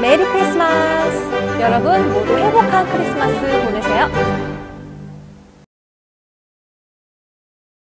메리 크리스마스! 여러분 모두 행복한 크리스마스 보내세요.